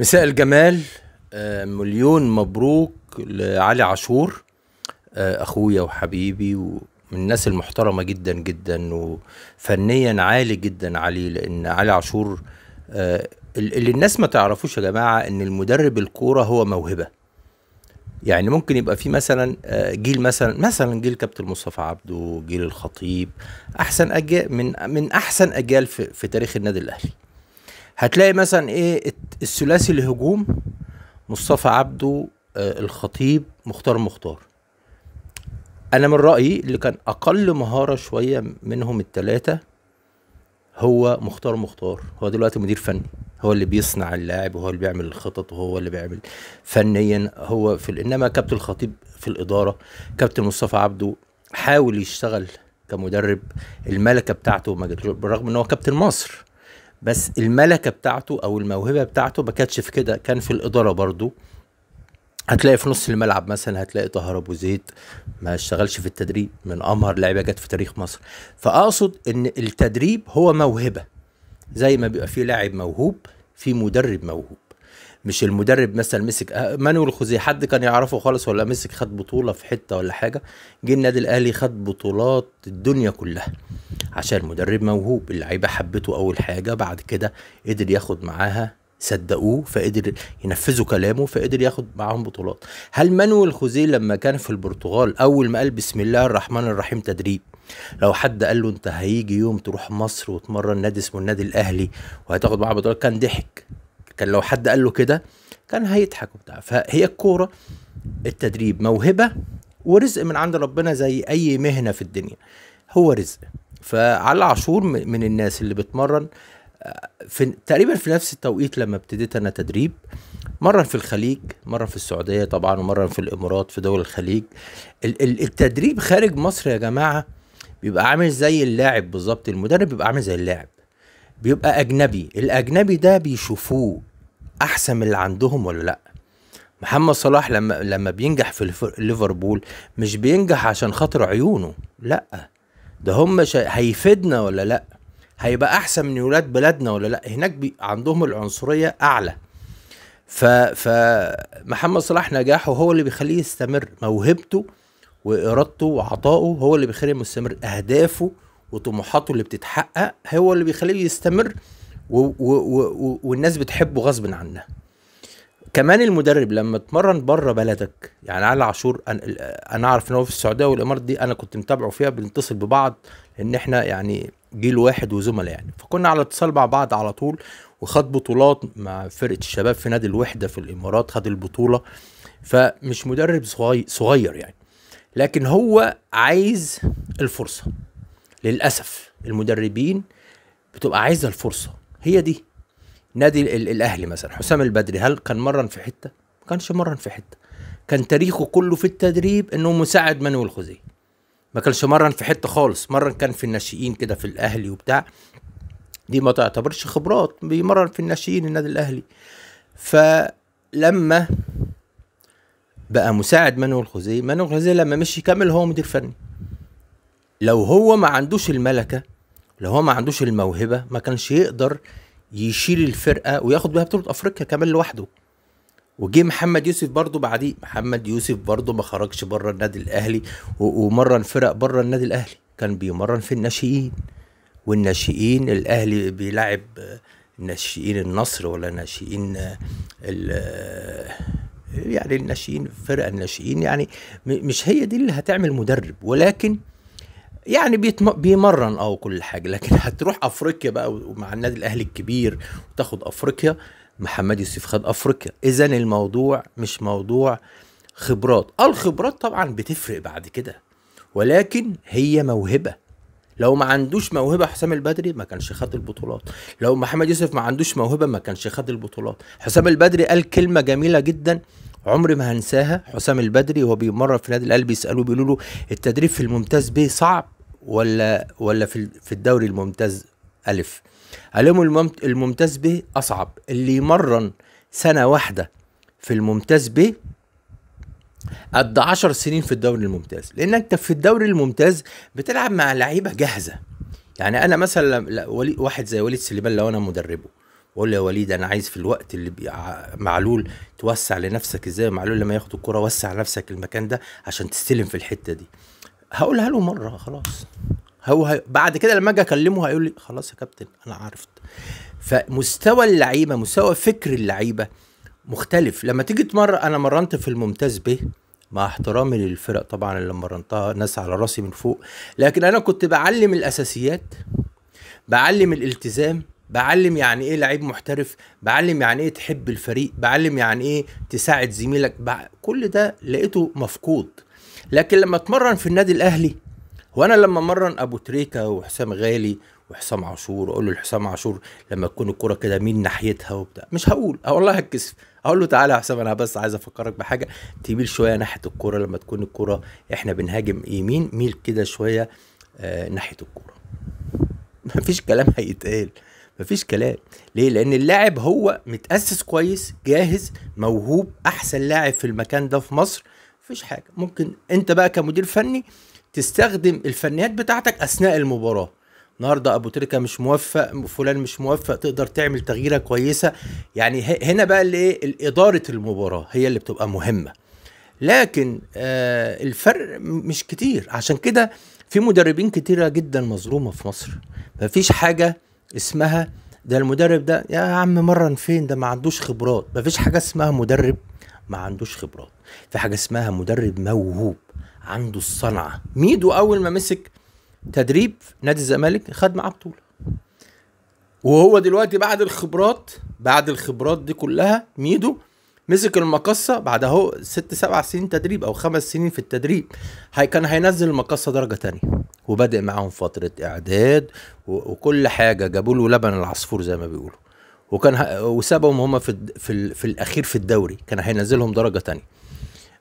مساء الجمال. آه، مليون مبروك لعلي عاشور. آه، أخويا وحبيبي ومن الناس المحترمة جدا جدا وفنيا عالي جدا عليه لأن علي عاشور آه، اللي الناس ما تعرفوش يا جماعة إن المدرب الكورة هو موهبة. يعني ممكن يبقى في مثلا جيل مثلا مثلا جيل كابتن مصطفى عبده جيل الخطيب أحسن أجيال من من أحسن أجيال في, في تاريخ النادي الأهلي. هتلاقي مثلا إيه الثلاثي الهجوم مصطفى عبده آه، الخطيب مختار مختار. أنا من رأيي اللي كان أقل مهارة شوية منهم الثلاثه هو مختار مختار. هو دلوقتي مدير فني. هو اللي بيصنع اللاعب وهو اللي بيعمل الخطط وهو اللي بيعمل فنيا. هو في إنما كابتن الخطيب في الإدارة كابتن مصطفى عبده حاول يشتغل كمدرب. الملكة بتاعته ما بالرغم إن هو كابتن مصر. بس الملكة بتاعته أو الموهبة بتاعته ما كانتش في كده كان في الإدارة برضو. هتلاقي في نص الملعب مثلا هتلاقي طاهر أبو زيد ما اشتغلش في التدريب من أمهر لعيبه جت في تاريخ مصر. فأقصد إن التدريب هو موهبة زي ما بيبقى في لاعب موهوب في مدرب موهوب. مش المدرب مثلا مسك آه، مانويل خوزيه حد كان يعرفه خالص ولا مسك خد بطولة في حتة ولا حاجة جه النادي الأهلي خد بطولات الدنيا كلها عشان مدرب موهوب اللعيبة حبته أول حاجة بعد كده قدر ياخد معاها صدقوه فقدر ينفذوا كلامه فقدر ياخد معاهم بطولات. هل مانويل خوزيه لما كان في البرتغال أول ما قال بسم الله الرحمن الرحيم تدريب لو حد قال له أنت هيجي يوم تروح مصر وتمرن نادي اسمه النادي الأهلي وهتاخد معاه بطولات كان ضحك. كان لو حد قال له كده كان هيضحك وبتاع. فهي الكورة التدريب موهبة ورزق من عند ربنا زي أي مهنة في الدنيا. هو رزق. فعلى عاشور من الناس اللي بتمرن آه، في تقريبا في نفس التوقيت لما ابتديت أنا تدريب مرة في الخليج مرة في السعودية طبعا ومرة في الإمارات في دول الخليج. ال- ال- التدريب خارج مصر يا جماعة بيبقى عامل زي اللاعب بالظبط المدرب بيبقى عامل زي اللاعب. بيبقى أجنبي. الأجنبي ده بيشوفوه. أحسن من اللي عندهم ولا لأ؟ محمد صلاح لما لما بينجح في ليفربول مش بينجح عشان خاطر عيونه لأ. ده هم شا... هيفيدنا ولا لأ؟ هيبقى أحسن من ولاد بلادنا ولا لأ؟ هناك بي... عندهم العنصرية أعلى. ف فمحمد صلاح نجاحه هو اللي بيخليه يستمر. موهبته وإرادته وعطائه هو اللي بيخليه مستمر. أهدافه وطموحاته اللي بتتحقق هو اللي بيخليه يستمر. و... و... و... والناس بتحبه غصب عنها. كمان المدرب لما اتمرن بره بلدك يعني علي عاشور أنا أعرف إن هو في السعودية والإمارات دي أنا كنت متابعه فيها بنتصل ببعض لأن إحنا يعني جيل واحد وزملاء يعني. فكنا على اتصال مع بعض على طول وخد بطولات مع فرقة الشباب في نادي الوحدة في الإمارات خد البطولة. فمش مدرب صغير صغير يعني. لكن هو عايز الفرصة. للأسف المدربين بتبقى عايزة الفرصة. هي دي. نادي ال- الأهلي مثلا حسام البدري هل كان مرن في حتة؟ ما كانش مرن في حتة. كان تاريخه كله في التدريب إنه مساعد مانويل خوزيه. ما كانش مرن في حتة خالص. مرن كان في الناشئين كده في الأهلي وبتاع. دي ما تعتبرش خبرات. بيمرن في الناشئين النادي الأهلي. فلما بقى مساعد مانويل خوزيه مانويل خوزيه لما مشي كمل هو مدير فني. لو هو ما عندوش الملكة لو هو ما عندوش الموهبة ما كانش يقدر يشيل الفرقة وياخد بيها بطولة أفريقيا كمان لوحده. وجه محمد يوسف برضه بعديه. محمد يوسف برضه ما خرجش بره النادي الأهلي ومرن فرق بره النادي الأهلي. كان بيمرن في الناشئين. والناشئين الأهلي بيلعب ناشئين النصر ولا ناشئين يعني الناشئين فرق الناشئين يعني مش هي دي اللي هتعمل مدرب. ولكن يعني بيتم... بيمرن آه كل حاجة لكن هتروح أفريقيا بقى ومع النادي الأهلي الكبير وتاخد أفريقيا محمد يوسف خد أفريقيا. إذا الموضوع مش موضوع خبرات. آه الخبرات طبعا بتفرق بعد كده ولكن هي موهبة. لو ما عندوش موهبة حسام البدري ما كانش خد البطولات. لو محمد يوسف ما عندوش موهبة ما كانش خد البطولات. حسام البدري قال كلمة جميلة جدا عمري ما هنساها. حسام البدري وهو بيمرن في نادي الأهلي بيسألوه بيقولوا له التدريب في الممتاز ب صعب ولا ولا في في الدوري الممتاز ألف؟ قال لهم الممت- الممتاز ب أصعب. اللي يمرن سنة واحدة في الممتاز ب قد عشر سنين في الدوري الممتاز. لأن أنت في الدوري الممتاز بتلعب مع لعيبة جاهزة. يعني أنا مثلا واحد زي وليد سليمان لو أنا مدربه. واقول له يا وليد أنا عايز في الوقت اللي معلول توسع لنفسك. إزاي معلول لما ياخد الكرة وسع لنفسك المكان ده عشان تستلم في الحتة دي؟ هقولها له مرة خلاص. هو هي... بعد كده لما أجي أكلمه هيقول لي خلاص يا كابتن أنا عرفت. فمستوى اللعيبة مستوى فكر اللعيبة مختلف. لما تيجي تمر أنا مرنت في الممتاز به مع احترامي للفرق طبعا اللي مرنتها ناس على راسي من فوق. لكن أنا كنت بعلم الأساسيات بعلم الالتزام بعلم يعني إيه لعيب محترف؟ بعلم يعني إيه تحب الفريق؟ بعلم يعني إيه تساعد زميلك؟ بع... كل ده لقيته مفقود. لكن لما أتمرن في النادي الأهلي وأنا لما مرن أبو تريكة وحسام غالي وحسام عاشور أقول له لحسام عاشور لما تكون الكرة كده مين ناحيتها وبتاع؟ مش هقول. أه والله هتكسف. أقول له تعالى يا حسام أنا بس عايز أفكرك بحاجة. تميل شوية ناحية الكرة. لما تكون الكرة إحنا بنهاجم يمين ميل كده شوية آه ناحية الكرة. مفيش كلام هيتقال. مفيش كلام. ليه؟ لأن اللاعب هو متأسس كويس جاهز موهوب أحسن لاعب في المكان ده في مصر. مفيش حاجة. ممكن أنت بقى كمدير فني تستخدم الفنيات بتاعتك أثناء المباراة. النهارده أبو تريكة مش موفق فلان مش موفق تقدر تعمل تغييرة كويسة. يعني هنا بقى اللي إيه؟ إدارة المباراة هي اللي بتبقى مهمة. لكن آه الفرق مش كتير. عشان كده في مدربين كتيرة جدا مظلومة في مصر. مفيش حاجة اسمها ده المدرب ده يا عم مرن فين؟ ده ما عندوش خبرات. مفيش حاجة اسمها مدرب ما عندوش خبرات. في حاجة اسمها مدرب موهوب عنده الصنعة. ميدو أول ما مسك تدريب نادي الزمالك خد معاه بطولة. وهو دلوقتي بعد الخبرات بعد الخبرات دي كلها ميدو مسك المقصة بعد أهو ست سبع سنين تدريب أو خمس سنين في التدريب. هي كان هينزل المقصة درجة تانية. وبدأ معاهم فترة إعداد وكل حاجة. جابوا له لبن العصفور زي ما بيقولوا. وكان وسابهم هم في في, في الأخير في الدوري. كان هينزلهم درجة تانية.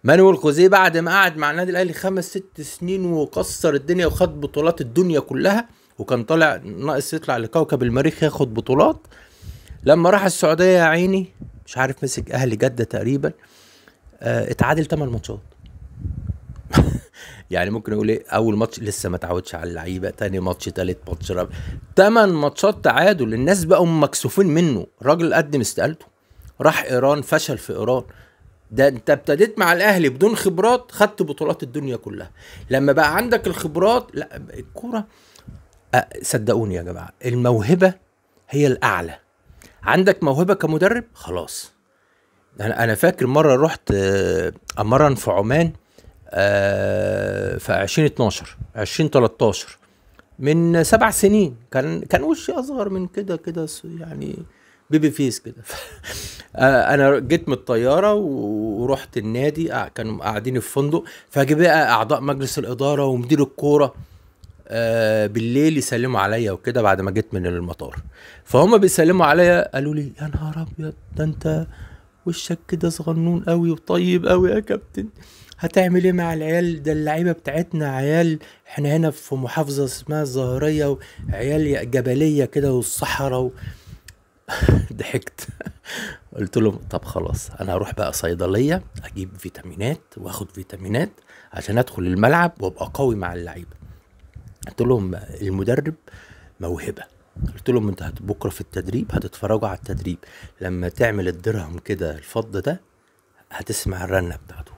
مانويل خوزيه بعد ما قعد مع النادي الأهلي خمس ست سنين وكسر الدنيا وخد بطولات الدنيا كلها وكان طالع ناقص يطلع لكوكب المريخ ياخد بطولات. لما راح السعودية يا عيني مش عارف مسك أهلي جدة تقريبا آه اتعادل 8 ماتشات. يعني ممكن أقول إيه أول ماتش لسه ما تعودش على اللعيبة تاني ماتش تالت ماتش رابع. 8 ماتشات تعادل الناس بقوا مكسوفين منه. الراجل قدم استقالته راح إيران فشل في إيران. ده أنت ابتديت مع الأهلي بدون خبرات خدت بطولات الدنيا كلها. لما بقى عندك الخبرات لا الكورة صدقوني يا جماعة الموهبة هي الأعلى. عندك موهبة كمدرب؟ خلاص. أنا أنا فاكر مرة رحت امرن في عمان في 2012 2013 من سبع سنين. كان كان وشي أصغر من كده كده يعني بيبي فيس كده. آه، أنا جيت من الطيارة ورحت النادي كانوا قاعدين في فندق. فجي بقى أعضاء مجلس الإدارة ومدير الكورة آه، بالليل يسلموا عليا وكده بعد ما جيت من المطار. فهم بيسلموا عليا قالوا لي يا نهار أبيض ده أنت وشك كده صغنون قوي وطيب قوي يا كابتن. هتعمل إيه مع العيال؟ ده اللعيبة بتاعتنا عيال إحنا هنا في محافظة اسمها الظاهريه وعيال جبلية كده والصحراء. ضحكت. قلت لهم طب خلاص أنا هروح بقى صيدلية أجيب فيتامينات وآخد فيتامينات عشان أدخل الملعب وأبقى قوي مع اللعيبة. قلت لهم المدرب موهبة. قلت لهم أنت بكرة في التدريب هتتفرجوا على التدريب. لما تعمل الدرهم كده الفض ده هتسمع الرنة بتاعته.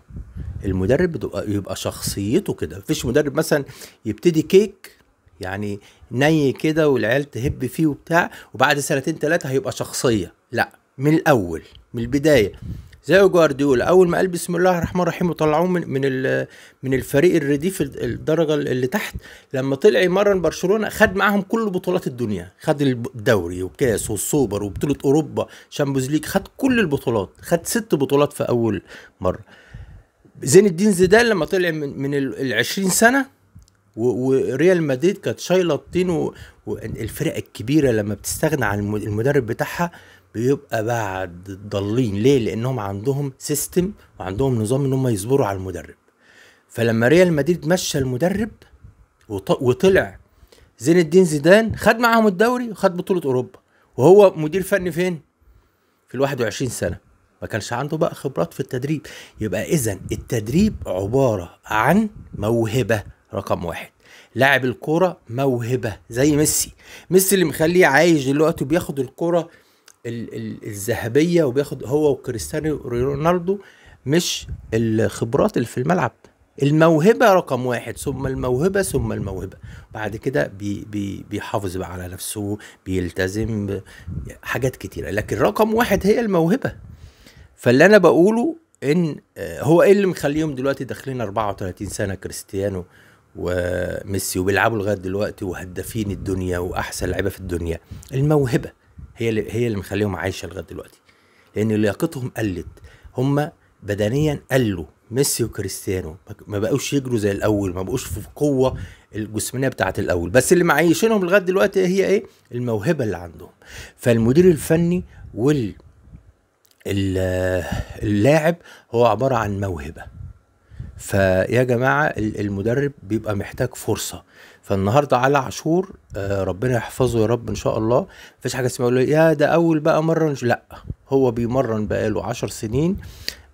المدرب يبقى شخصيته كده. مفيش مدرب مثلا يبتدي كيك يعني ني كده والعيال تهب فيه وبتاع وبعد سنتين ثلاثة هيبقى شخصية. لا من الأول من البداية. زي جوارديولا. أول ما قال بسم الله الرحمن الرحيم وطلعوه من من من الفريق الرديف الدرجة اللي تحت لما طلع يمرن برشلونة خد معاهم كل بطولات الدنيا. خد الدوري والكاس والسوبر وبطولة أوروبا Champions League خد كل البطولات. خد ست بطولات في أول مرة. زين الدين زيدان لما طلع من من ال 20 سنة وريال مدريد كانت شايلة الطين والفرق الكبيرة لما بتستغنى عن المدرب بتاعها بيبقى بعد ضالين. ليه؟ لأنهم عندهم سيستم وعندهم نظام إن هم يصبروا على المدرب. فلما ريال مدريد مشى المدرب وطلع زين الدين زيدان خد معاهم الدوري وخد بطولة أوروبا. وهو مدير فني فين؟ في ال 21 سنة. ما كانش عنده بقى خبرات في التدريب. يبقى اذا التدريب عبارة عن موهبة. رقم واحد. لاعب الكورة موهبة زي ميسي. ميسي اللي مخليه عايش دلوقتي وبياخد الكورة ال- ال- الذهبية وبياخد هو وكريستيانو رونالدو مش الخبرات اللي في الملعب. الموهبة رقم واحد ثم الموهبة ثم الموهبة. بعد كده بي بي بيحافظ بقى على نفسه بيلتزم حاجات كتيرة. لكن رقم واحد هي الموهبة. فاللي أنا بقوله إن آه، هو إيه اللي مخليهم دلوقتي داخلين 34 سنة كريستيانو وميسي وبيلعبوا لغاية دلوقتي وهدافين الدنيا وأحسن لعيبة في الدنيا. الموهبة هي اللي هي اللي مخليهم عايشة لغاية دلوقتي. لأن لياقتهم قلت. هم بدنيا قلوا. ميسي وكريستيانو ما- بقوش يجروا زي الأول ما بقوش في القوه الجسمانية بتاعت الأول. بس اللي معيشينهم لغاية دلوقتي هي إيه؟ الموهبة اللي عندهم. فالمدير الفني وال ال- اللاعب هو عبارة عن موهبة. فيا جماعة ال- المدرب بيبقى محتاج فرصة. فالنهاردة على عاشور آه، ربنا يحفظه يا رب إن شاء الله. مفيش حاجة اسمها يقول يا ده أول بقى مرة. لأ هو بيمرن بقاله عشر سنين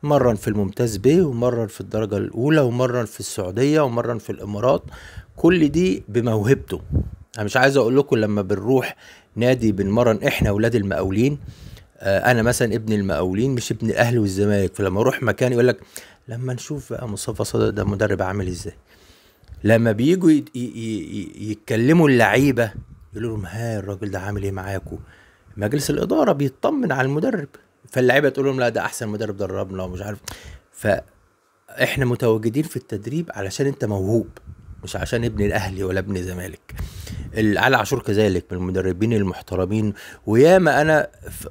مرن في الممتاز ب ومرن في الدرجة الأولى ومرن في السعودية ومرن في الإمارات. كل دي بموهبته. أنا مش عايز أقول لكم لما بنروح نادي بنمرن إحنا أولاد المقاولين آه، أنا مثلا ابن المقاولين مش ابن الاهلي والزمالك. فلما أروح مكان يقول لك لما نشوف بقى مصطفى صادق ده مدرب عامل إزاي. لما ي- يتكلموا اللعيبة يقولوا لهم ها الراجل ده عامل إيه معاكم مجلس الإدارة بيطمن على المدرب. فاللعيبة تقول لهم لا ده أحسن مدرب دربنا ومش عارف. فاحنا متواجدين في التدريب علشان أنت موهوب مش عشان ابن الأهلي ولا ابن زمالك. ال- علي عاشور كذلك من المدربين المحترمين. وياما أنا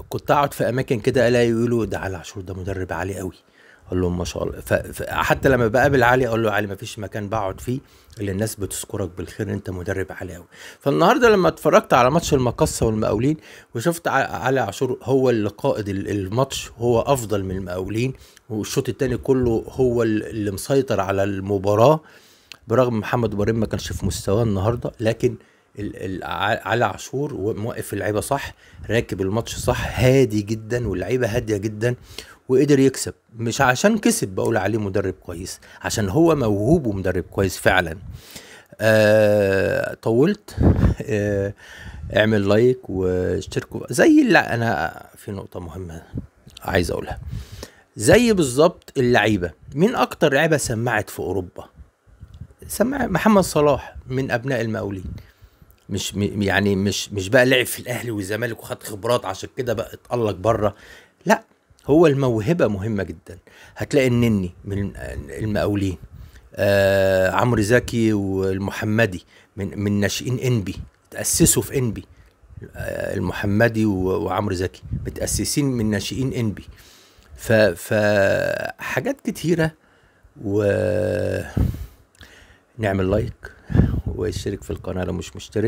كنت أقعد في أماكن كده ألاقي يقولوا ده علي عاشور ده مدرب عالي قوي أقول لهم ما شاء الله. فحتى لما بقابل علي أقول له علي ما فيش مكان بقعد فيه اللي الناس بتذكرك بالخير أنت مدرب عالي قوي فالنهاردة لما اتفرجت على ماتش المقصه والمقاولين وشفت علي عاشور هو اللي قائد ال- الماتش هو أفضل من المقاولين والشوط الثاني كله هو ال- اللي مسيطر على المباراة برغم محمد إبراهيم ما كانش في مستواه النهارده. لكن ال- ال- ع- علي عاشور موقف اللعيبة صح راكب الماتش صح هادي جدا واللعيبة هادية جدا وقدر يكسب. مش عشان كسب بقول عليه مدرب كويس عشان هو موهوب ومدرب كويس فعلا. آه طولت. آه اعمل لايك واشتركوا زي اللي أنا في نقطة مهمة عايز أقولها. زي بالظبط اللعيبة. مين أكتر لعيبة سمعت في أوروبا؟ سمع محمد صلاح من أبناء المقاولين. مش يعني مش مش بقى لعب في الأهلي والزمالك وخد خبرات عشان كده بقى اتألق بره. لا هو الموهبة مهمة جدا. هتلاقي النني من المقاولين آه عمرو زكي والمحمدي من من ناشئين إنبي تأسسوا في إنبي آه المحمدي وعمرو زكي متأسسين من ناشئين إنبي. ف ف حاجات كتيرة و نعمل لايك واشترك في القناة لو مش مشترك.